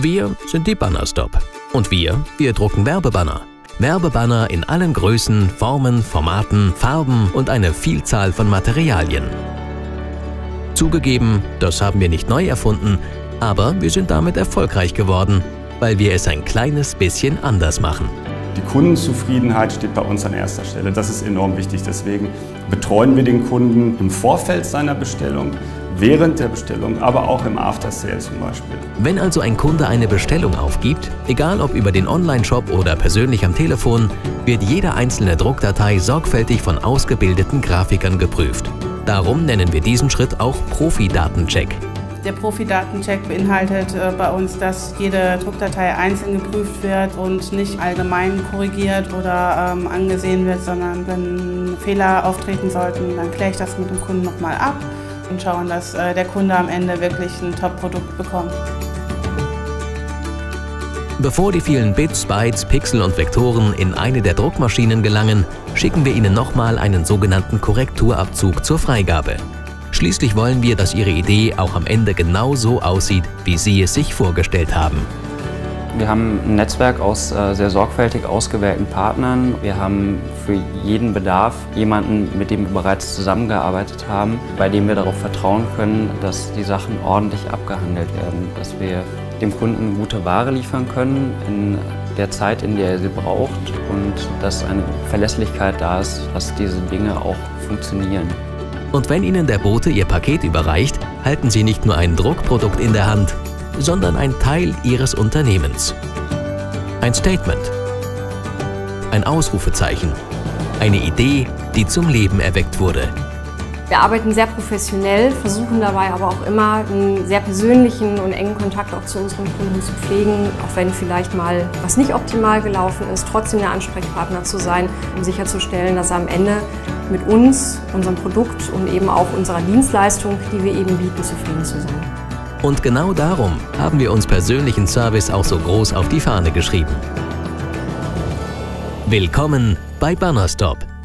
Wir sind die Bannerstop. Und wir, wir drucken Werbebanner. Werbebanner in allen Größen, Formen, Formaten, Farben und eine Vielzahl von Materialien. Zugegeben, das haben wir nicht neu erfunden, aber wir sind damit erfolgreich geworden, weil wir es ein kleines bisschen anders machen. Die Kundenzufriedenheit steht bei uns an erster Stelle. Das ist enorm wichtig. Deswegen betreuen wir den Kunden im Vorfeld seiner Bestellung, während der Bestellung, aber auch im After Sale zum Beispiel. Wenn also ein Kunde eine Bestellung aufgibt, egal ob über den Online-Shop oder persönlich am Telefon, wird jede einzelne Druckdatei sorgfältig von ausgebildeten Grafikern geprüft. Darum nennen wir diesen Schritt auch Profi-Datencheck. Der Profi-Datencheck beinhaltet äh, bei uns, dass jede Druckdatei einzeln geprüft wird und nicht allgemein korrigiert oder ähm, angesehen wird, sondern wenn Fehler auftreten sollten, dann kläre ich das mit dem Kunden nochmal ab und schauen, dass äh, der Kunde am Ende wirklich ein Top-Produkt bekommt. Bevor die vielen Bits, Bytes, Pixel und Vektoren in eine der Druckmaschinen gelangen, schicken wir Ihnen nochmal einen sogenannten Korrekturabzug zur Freigabe. Schließlich wollen wir, dass Ihre Idee auch am Ende genau so aussieht, wie Sie es sich vorgestellt haben. Wir haben ein Netzwerk aus äh, sehr sorgfältig ausgewählten Partnern. Wir haben für jeden Bedarf jemanden, mit dem wir bereits zusammengearbeitet haben, bei dem wir darauf vertrauen können, dass die Sachen ordentlich abgehandelt werden, dass wir dem Kunden gute Ware liefern können in der Zeit, in der er sie braucht und dass eine Verlässlichkeit da ist, dass diese Dinge auch funktionieren. Und wenn Ihnen der Bote Ihr Paket überreicht, halten Sie nicht nur ein Druckprodukt in der Hand, sondern ein Teil Ihres Unternehmens. Ein Statement. Ein Ausrufezeichen. Eine Idee, die zum Leben erweckt wurde. Wir arbeiten sehr professionell, versuchen dabei aber auch immer einen sehr persönlichen und engen Kontakt auch zu unseren Kunden zu pflegen, auch wenn vielleicht mal was nicht optimal gelaufen ist, trotzdem der Ansprechpartner zu sein, um sicherzustellen, dass er am Ende mit uns, unserem Produkt und eben auch unserer Dienstleistung, die wir eben bieten, zufrieden zu sein. Und genau darum haben wir uns persönlichen Service auch so groß auf die Fahne geschrieben. Willkommen bei Bannerstop.